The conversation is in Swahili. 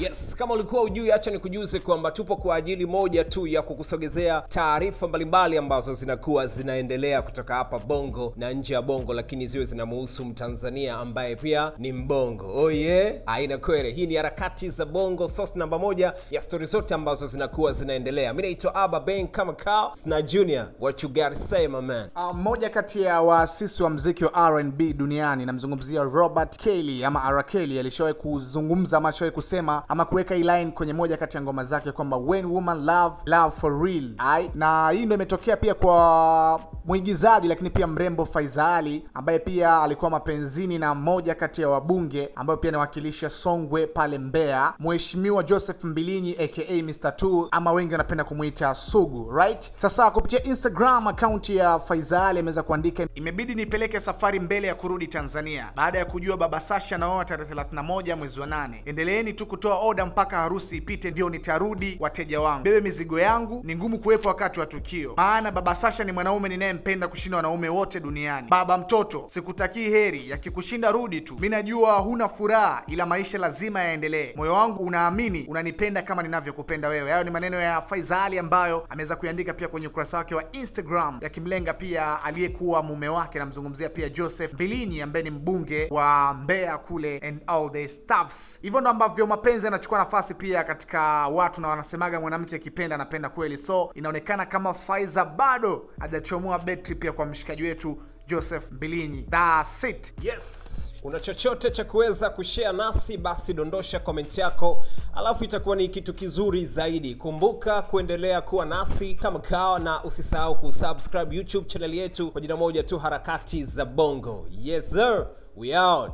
yes kama ulikuwa ujui acha nikujuze kwamba tupo kwa ajili moja tu ya kukusogezea taarifa mbalimbali ambazo zinakuwa zinaendelea kutoka hapa bongo na nje ya bongo lakini ziwe zinamuhusu mtanzania ambaye pia ni mbongo. Oh yeah aina kwere. Hii ni harakati za bongo source namba moja ya stori zote ambazo zinakuwa zinaendelea. Mi naitwa aba ben kama kao na junior what you gotta say my man. Uh, mmoja kati ya waasisi wa mziki wa R&B duniani namzungumzia Robert Kelly ama R. Kelly alishawahi kuzungumza ama alishawahi kusema ama kuweka hii line kwenye moja kati ya ngoma zake kwamba when woman love love for real. Ai na hii ndo imetokea pia kwa mwigizaji lakini pia mrembo Faiza Ali ambaye pia alikuwa mapenzini na mmoja kati ya wabunge ambayo pia anawakilisha Songwe pale Mbeya, Mheshimiwa Joseph Mbilinyi aka Mr. Two ama wengi wanapenda kumwita Sugu, right? Sasa kupitia Instagram account ya Faiza Ali ameweza kuandika, imebidi nipeleke safari mbele ya kurudi Tanzania baada ya kujua baba Sasha naoa tarehe 31 mwezi wa nane. Endeleeni tu kutoa oda mpaka harusi ipite, ndio nitarudi wateja wangu. Bebe mizigo yangu, ni ngumu kuwepo wakati wa tukio, maana baba Sasha ni mwanaume ninayempenda kushinda wanaume wote duniani. Baba mtoto, sikutakii heri, yakikushinda rudi tu. Mi najua huna furaha, ila maisha lazima yaendelee. Moyo wangu unaamini unanipenda kama ninavyokupenda wewe. Hayo ni maneno ya Faizali ambayo ameweza kuiandika pia kwenye ukurasa wake wa Instagram, yakimlenga pia aliyekuwa mume wake, namzungumzia pia Joseph Bilinyi ambaye ni mbunge wa Mbeya kule and all the stuffs. Hivyo ndo ambavyo mapenzi yanachukua nafasi pia katika watu, na wanasemaga mwanamke akipenda anapenda kweli, so inaonekana kama Faiza bado hajachomoa betri pia kwa mshikaji wetu Joseph Mbilinyi. That's it. yes. Una chochote cha kuweza kushare nasi basi dondosha komenti yako alafu itakuwa ni kitu kizuri zaidi. Kumbuka kuendelea kuwa nasi kama kawa na usisahau kusubscribe youtube chaneli yetu kwa jina moja tu harakati za bongo. Yes sir. We out